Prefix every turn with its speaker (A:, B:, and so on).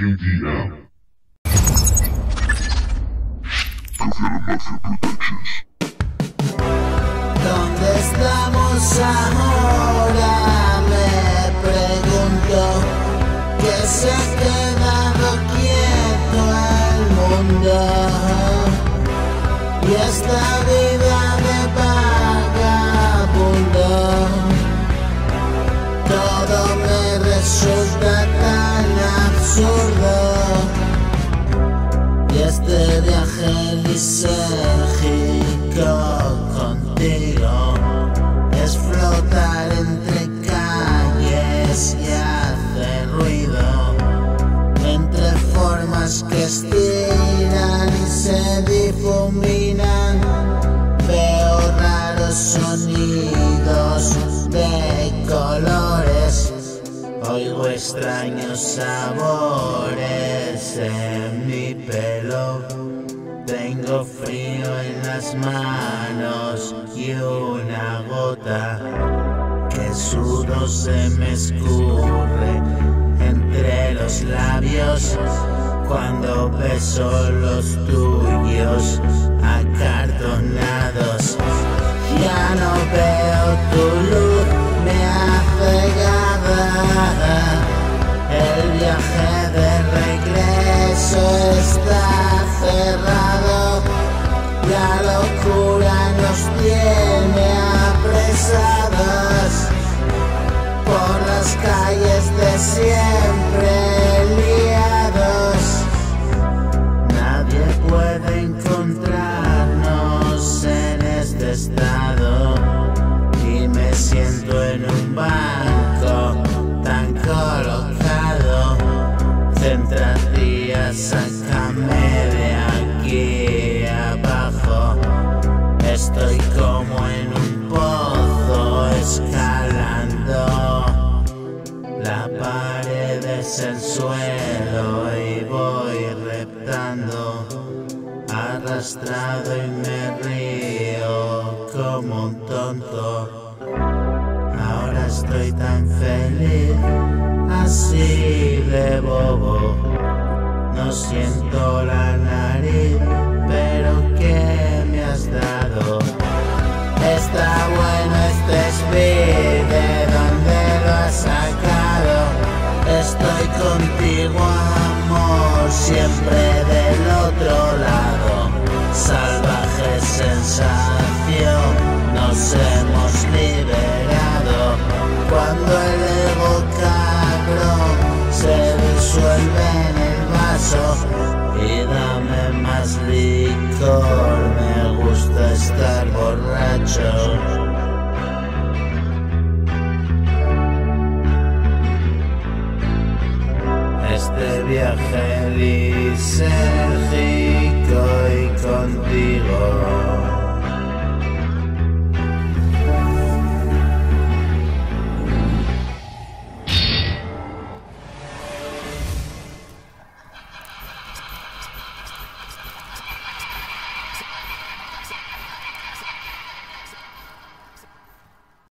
A: Productions.
B: ¿Dónde estamos ahora? Me pregunto que se ha quedado quieto el mundo y esta vida que estiran y se difuminan. Veo raros sonidos de colores. Oigo extraños sabores en mi pelo. Tengo frío en las manos y una gota que sudo se me escurre entre los labios cuando beso los tuyos acartonados. Ya no veo tu luz, me ha cegado. El viaje de regreso está cerrado. La locura nos tiene apresados por las calles de siempre el suelo y voy reptando, arrastrado y me río como un tonto. Ahora estoy tan feliz, así de bobo. No siento Estoy contigo, amor, siempre del otro lado. Salvaje sensación, nos hemos liberado. Cuando el ego cabrón se disuelve en el vaso y dame más licor, me gusta estar borracho. Este viaje lisérgico y contigo